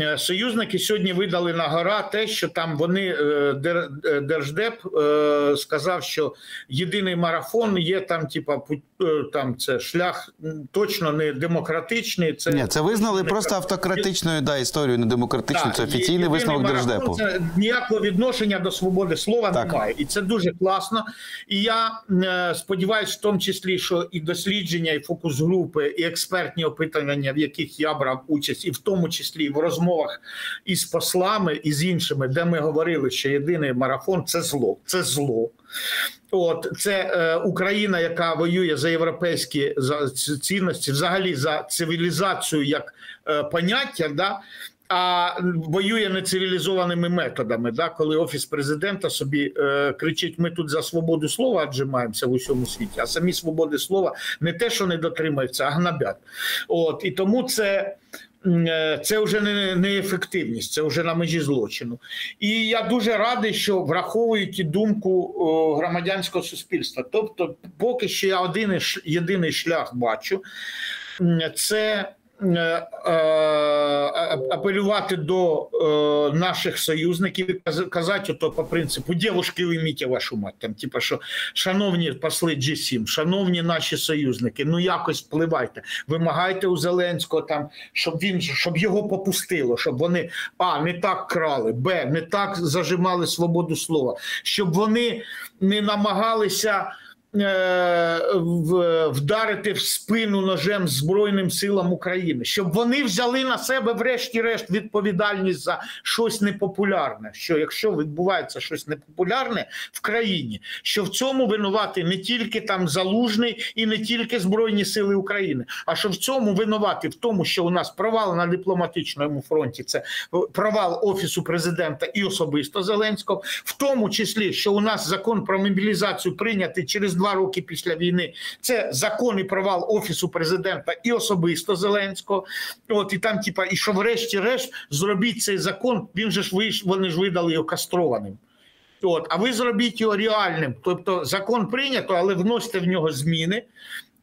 е, союзники сьогодні видали на гора те, що там вони е, Дер- держдеп сказав, що єдиний марафон є там, типа там це шлях точно не демократичний. Це Ні, це визнали не просто автократичною да, історією, не демократичною. так, Це офіційний висновок марафон Держдепу. Це ніякого відношення до свободи слова Так. немає, і це дуже класно. І я е, сподіваюся, в тому числі, що і дослідження, і фокус групи, і експертні опитування, в яких я брав участь, і в тому числі в розмовах із послами і з іншими, де ми говорили, що єдиний марафон це зло, це зло. От це е, Україна, яка воює за європейські за цінності, взагалі за цивілізацію як е, поняття, да. а воює нецивілізованими методами. Да? Коли офіс президента собі е, кричить: ми тут за свободу слова отжимаємося в усьому світі, а самі свободи слова не те, що не дотримуються, а гнобять. От і тому це. Е, це вже не неефективність, це вже на межі злочину. І я дуже радий, що враховують думку громадянського суспільства. Тобто, поки що я один єдиний шлях бачу, це апелювати до е, наших союзників казати то по принципу дівушки виміть вашу мать. Там, типу, що шановні посли G7, шановні наші союзники, ну якось впливайте, вимагайте у Зеленського там, щоб він щоб його попустило, щоб вони а не так крали, б не так зажимали свободу слова, щоб вони не намагалися. Е, вдарити в спину ножем Збройним силам України, щоб вони взяли на себе, врешті-решт, відповідальність за щось непопулярне. Що якщо відбувається щось непопулярне в країні, що в цьому винувати не тільки там залужний і не тільки Збройні Сили України, а що в цьому винувати в тому, що у нас провал на дипломатичному фронті, це провал офісу президента і особисто Зеленського, в тому числі, що у нас закон про мобілізацію прийнятий через два роки після війни. Це законний провал офісу президента і особисто Зеленського. От і там, типа, і що, врешті-решт, зробіть цей закон. Він же ж вийш, вони ж видали його кастрованим. От, а ви зробіть його реальним. Тобто закон прийнято, але вносите в нього зміни.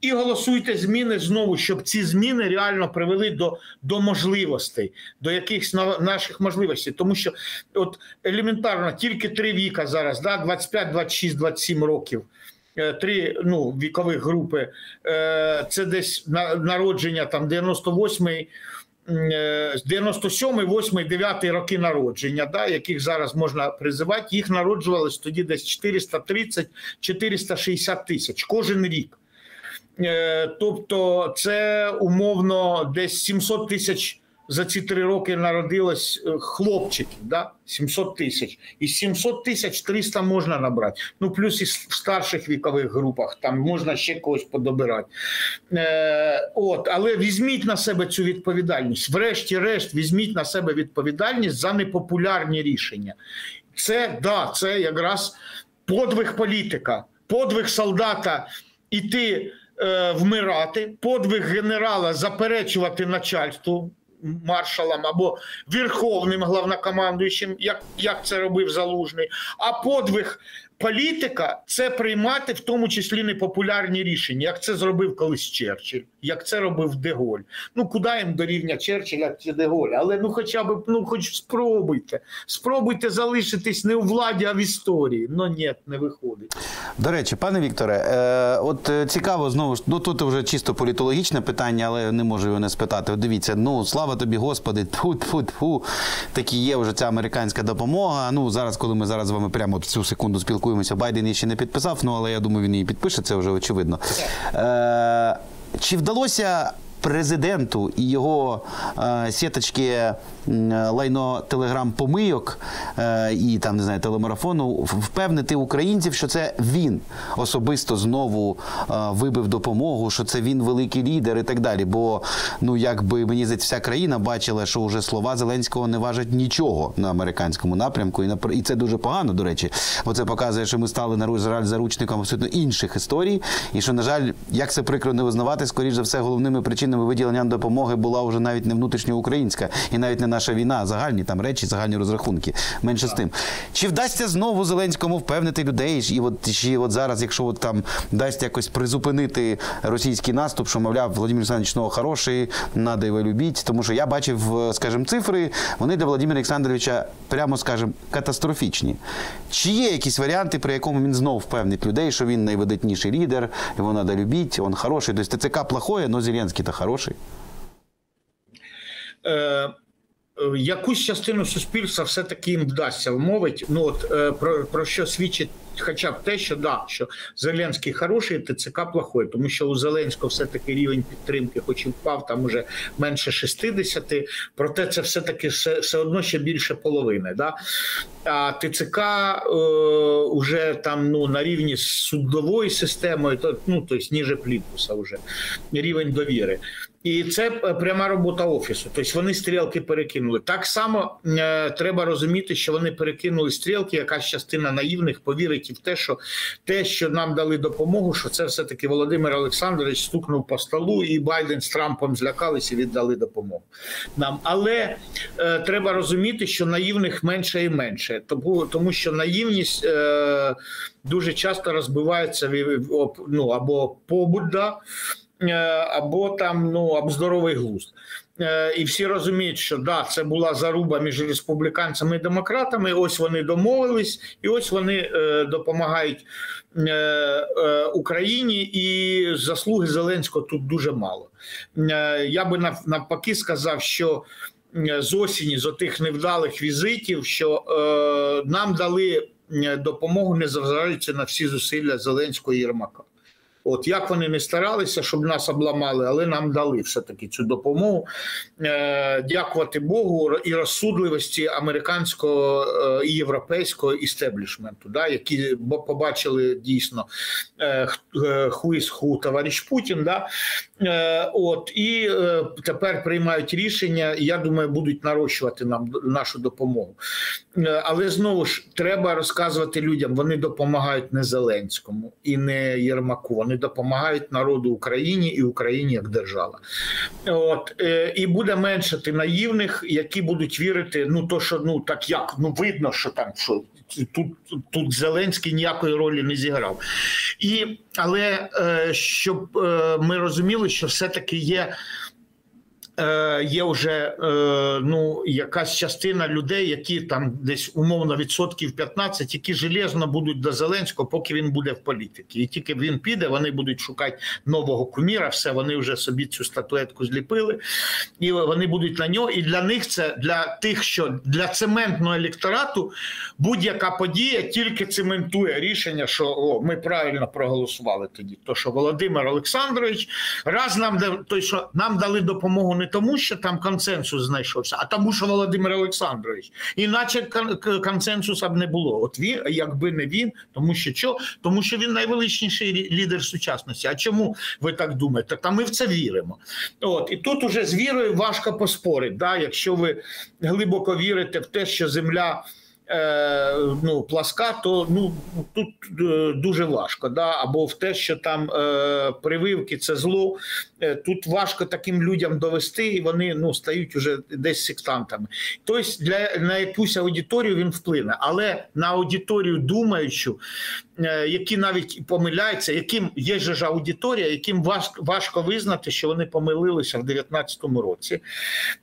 І голосуйте зміни знову, щоб ці зміни реально привели до до можливостей, до якихось наших можливостей. Тому що от елементарно тільки три віка зараз, да, 25, 26, 27 років. Е, три ну, вікових групи. Е, це десь народження там 98-й. 97, 8, 9 роки народження, да, яких зараз можна призивати, їх народжувалось тоді десь 430-460 тисяч кожен рік. Е, тобто, це умовно десь 700 тисяч за ці три роки народилось е, хлопчиків, да? 700 тисяч. І 700 тисяч 300 можна набрати. Ну, плюс і в старших вікових групах там можна ще когось подобирати. Е, от, Але візьміть на себе цю відповідальність. Врешті-решт, візьміть на себе відповідальність за непопулярні рішення. Це да, це якраз подвиг політика, подвиг солдата іти. Е, вмирати, подвиг генерала заперечувати начальству маршалом або верховним главнокомандуючим, як як це робив залужний, а подвиг політика це приймати в тому числі непопулярні рішення, як це зробив колись Черчилль, як це робив Деголь. Ну куди їм до рівня Черчилля чи Деголя? Але ну, хоча б ну, хоч спробуйте. Спробуйте залишитись не у владі, а в історії. Ну ні, не виходить. До речі, пане Вікторе, е, от е, цікаво знову ж ну тут вже чисто політологічне питання, але не можу його не спитати. Дивіться, ну слава тобі, Господи, (laughs) тфу, тфу, тфу. Такі є вже ця американська допомога. Ну зараз, коли ми зараз з вами прямо в цю секунду спілкуємося спілкуємося. Байден її ще не підписав, ну але я думаю, він її підпише, це вже очевидно. Е, Чи вдалося президенту і його е, сіточки лайно телеграм-помийок е, і там не знаю телемарафону впевнити українців, що це він особисто знову е, вибив допомогу, що це він великий лідер і так далі. Бо ну якби мені здається, вся країна бачила, що вже слова Зеленського не важать нічого на американському напрямку, і на і це дуже погано. До речі, бо це показує, що ми стали на жаль заручником абсолютно інших історій, і що на жаль, як це прикро не визнавати, скоріш за все, головними причинами виділення допомоги була вже навіть не внутрішньоукраїнська і навіть не наша війна, загальні там речі, загальні розрахунки. Менше з тим. Чи вдасться знову Зеленському впевнити людей? І от чи от зараз, якщо от там дасть якось призупинити російський наступ, що мовляв, Володимир Олександрович, ну, хороший, надо його любіть, тому що я бачив, скажімо, цифри, вони для Володимира Олександровича, прямо скажімо, катастрофічні. Чи є якісь варіанти, при якому він знов впевнить людей, що він найвидатніший лідер, його треба любити, він хороший. Тобто ТЦК плохое, але Зеленський то хороший. Е, Е, якусь частину суспільства все-таки їм вдасться вмовити. Ну от е, про про що свідчить хоча б те, що да, що Зеленський хороший, ТЦК плохой, тому що у Зеленського все-таки рівень підтримки, хоч і впав там уже менше 60, проте це все-таки все, все одно ще більше половини. Да? А ТЦК е, уже там ну, на рівні з судовою системою, то, ну, тобто ніже плінтуса вже рівень довіри. І це пряма робота офісу. Тобто вони стрілки перекинули. Так само е, треба розуміти, що вони перекинули стрілки. Якась частина наївних повірить і в те, що те, що нам дали допомогу, що це все таки Володимир Олександрович стукнув по столу, і Байден з Трампом злякалися і віддали допомогу нам. Але е, треба розуміти, що наївних менше і менше, тому, тому що наївність. Е, Дуже часто розбивається ну, або побут, да, Е, або там ну або здоровий глузд. Е, і всі розуміють, що да, це була заруба між республіканцями і демократами. Ось вони домовились, і ось вони е, допомагають е, е, Україні, і заслуги Зеленського тут дуже мало. Е, я би навпаки сказав, що з осені з отих невдалих візитів, що е, нам дали допомогу, не зважаючи на всі зусилля Зеленського і Єрмака. От як вони не старалися, щоб нас обламали, але нам дали все таки цю допомогу. Е, Дякувати Богу і розсудливості американського е, і європейського істеблішменту, да, які побачили дійсно е, хуїс ху товариш Путін. Да, е, От і е, тепер приймають рішення. Я думаю, будуть нарощувати нам нашу допомогу. Е, але знову ж треба розказувати людям. Вони допомагають не Зеленському і не Єрмаку. Вони допомагають народу Україні і Україні як держава. От е, і буде меншати наївних, які будуть вірити. Ну то що ну так як ну видно, що там що тут тут Зеленський ніякої ролі не зіграв. І але е, щоб е, ми розуміли, що все таки є. Е, є вже е, ну якась частина людей, які там десь умовно відсотків 15, які железно будуть до Зеленського, поки він буде в політиці. І тільки він піде, вони будуть шукати нового куміра. Все вони вже собі цю статуетку зліпили, і вони будуть на нього. І для них це для тих, що для цементного електорату будь-яка подія тільки цементує рішення, що о, ми правильно проголосували тоді. То що Володимир Олександрович раз нам той, що нам дали допомогу не тому, що там консенсус знайшовся, а тому, що Володимир Олександрович. Іначе консенсуса б не було. От він, якби не він, тому що що? Тому що він найвеличніший лідер сучасності. А чому ви так думаєте? Та ми в це віримо. От і тут уже з вірою важко поспорити. Да? Якщо ви глибоко вірите в те, що земля. Е, ну, пласка, то ну тут е, дуже важко. Да? Або в те, що там е, прививки це зло. Е, тут важко таким людям довести, і вони ну стають уже десь сектантами. Тобто для на якусь аудиторію він вплине, але на аудиторію думаючу, які навіть помиляються, яким є ж аудиторія, яким важко визнати, що вони помилилися в 2019 році.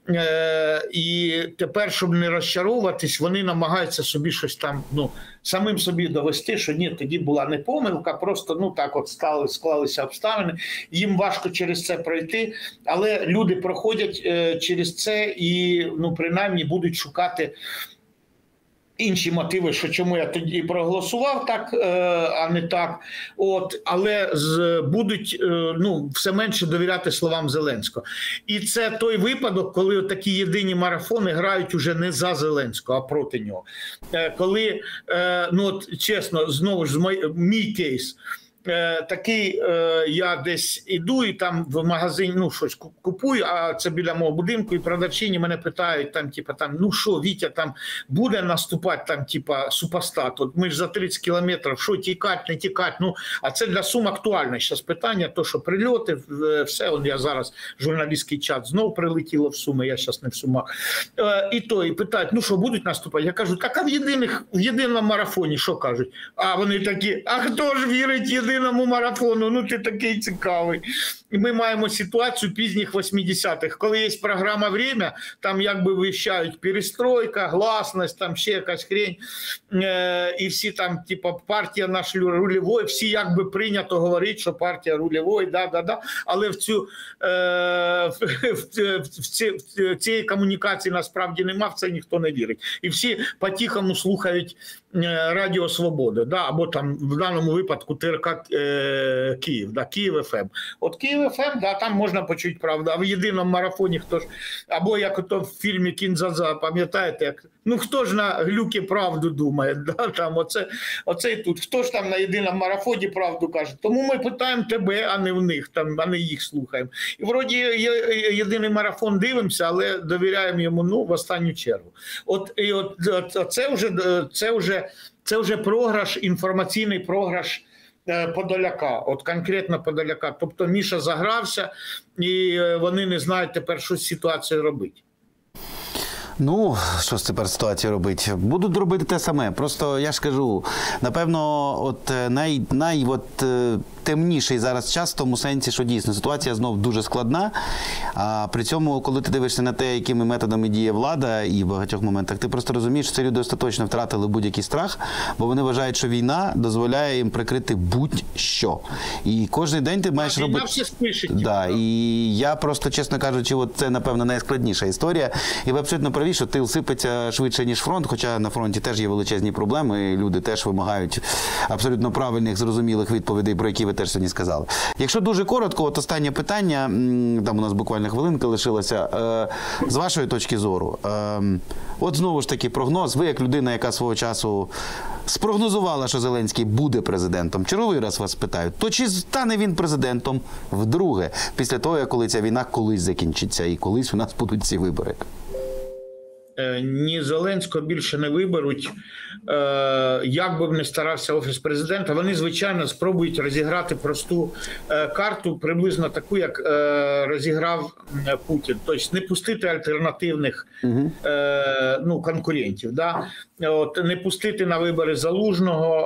Е, І тепер, щоб не розчаровуватись, вони намагаються собі щось там ну самим собі довести, що ні, тоді була не помилка, просто ну так от стали склалися обставини. Їм важко через це пройти, але люди проходять е, через це і ну принаймні будуть шукати інші мотиви, що чому я тоді проголосував так, е, а не так. От, але з будуть е, ну все менше довіряти словам Зеленського. І це той випадок, коли такі єдині марафони грають уже не за Зеленського, а проти нього. Е, коли ну от чесно, знову ж мій кейс. Е, такий е, я десь іду і там в магазині ну щось купую, а це біля мого будинку, і продавчині мене питають там, типа там, ну що, Вітя там буде наступати там, типа супостат. От ми ж за 30 кілометрів, що тікать, не тікать. Ну а це для сум актуальне зараз питання. То що прильоти, все он я зараз журналістський чат знов прилетіло в суми. Я зараз не в сумах. Е, і то і питають: ну що будуть наступати? Я кажу, так а в єдиних в єдиному марафоні що кажуть? А вони такі, а хто ж вірить єдиному? Єдиному марафону. Ну ти такий цікавий. І ми маємо ситуацію пізніх 80-х, коли є програма «Время», там якби вищають перестройка, гласність, там ще якась хрень. Е, і всі там, типа, партія наш рульовий, всі якби прийнято говорити, що партія рульовий, да, да, да. Але в цю е, в, в, в, в цієї комунікації насправді нема, в це ніхто не вірить. І всі по-тихому слухають Радіо Свобода, да, або там в даному випадку ТРК е, Київ, да, Київ ФМ. От Київ ФМ, да, там можна почути правду. А в єдиному марафоні хто ж, або як то в фільмі Кін-дза-дза, пам'ятаєте, як ну хто ж на глюки правду думає? (laughs) Да, там, оце, оце тут. Хто ж там на єдиному марафоні правду каже? Тому ми питаємо тебе, а не в них, там, а не їх слухаємо. І вроді єдиний марафон дивимося, але довіряємо йому ну, в останню чергу. От і от, от це вже це вже це вже програш, інформаційний програш. е, Подоляка, от конкретно Подоляка. Тобто Міша загрався, і е, вони не знають тепер, що з ситуацією робити. Ну, що з тепер ситуація робить? Будуть робити те саме. Просто я ж кажу, напевно, от е, най, най от, темніший зараз час в тому сенсі, що дійсно ситуація знов дуже складна. А при цьому, коли ти дивишся на те, якими методами діє влада, і в багатьох моментах, ти просто розумієш, що ці люди остаточно втратили будь-який страх, бо вони вважають, що війна дозволяє їм прикрити будь-що. І кожен день ти маєш робити. спише. Да, і я просто, чесно кажучи, от це напевно найскладніша історія. І ви абсолютно праві, що тил сипеться швидше, ніж фронт. Хоча на фронті теж є величезні проблеми. і Люди теж вимагають абсолютно правильних, зрозумілих відповідей, про які ви теж сьогодні сказали. Якщо дуже коротко, от останнє питання, там у нас буквально хвилинка лишилася. Е, з вашої точки зору, е, от знову ж таки прогноз. Ви як людина, яка свого часу спрогнозувала, що Зеленський буде президентом. Черговий раз вас питають, то чи стане він президентом вдруге, після того, коли ця війна колись закінчиться і колись у нас будуть ці вибори? Е, ні Зеленського більше не виберуть. Е, Як би б не старався офіс президента, вони звичайно спробують розіграти просту е, карту, приблизно таку, як розіграв Путін. Тобто не пустити альтернативних ну, конкурентів. Да? От, не пустити на вибори залужного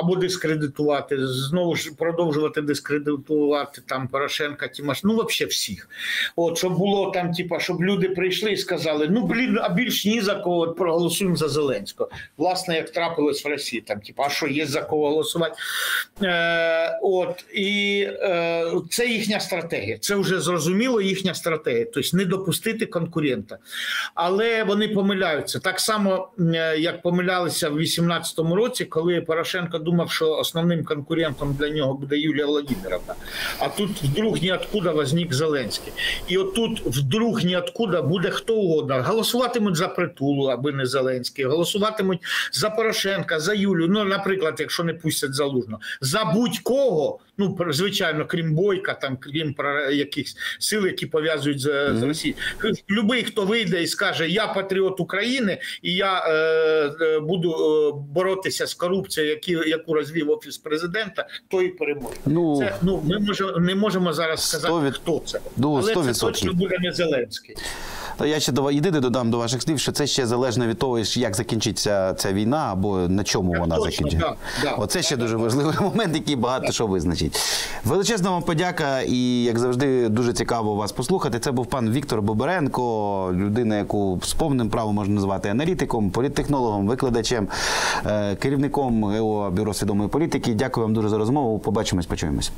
або дискредитувати, знову ж продовжувати дискредитувати там Порошенка, Тимош, ну взагалі всіх. От, щоб було там, типа, щоб люди прийшли і сказали: ну блін, а більш ні за кого проголосуємо за Зеленського. Власне, як трапилось в Росії, там, типа, а що є за кого голосувати? Е, от, і е, це їхня стратегія. Це вже зрозуміло їхня стратегія. Тобто не допустити конкурента. Але вони помиляються. Так само, е, як помилялися в 2018 році, коли Порошенко думав, що основним конкурентом для нього буде Юлія Владимировна. А тут вдруг ніоткуда возник Зеленський. І отут вдруг ніоткуда буде хто угодно. Голосуватимуть за притулу, аби не Зеленський, голосуватимуть за Порошенка, за Юлю. Ну, наприклад, якщо не пустять залужно, за будь-кого, ну звичайно, крім Бойка, там крім якихось сил, які пов'язують з, з Росією. Любий, хто вийде і скаже, я патріот України, і я е, е, буду е, боротися з корупцією, які, яку розвів офіс президента, той і переможе. Ну, Це ну ми може не можемо зараз сказати, від- хто це, Ну, але це точно буде не Зеленський. Та я ще до єдине додам до ваших слів, що це ще залежно від того, як закінчиться ця війна або на чому Так вона точно, закінчиться. да, да. Оце ще Да, дуже важливий (laughs) момент, який багато що визначить. Величезна вам подяка, і як завжди, дуже цікаво вас послухати. Це був пан Віктор Боберенко, людина, яку з повним правом можна назвати аналітиком, політтехнологом, викладачем, е, керівником ГО Бюро свідомої політики. Дякую вам дуже за розмову. Побачимось, почуємось.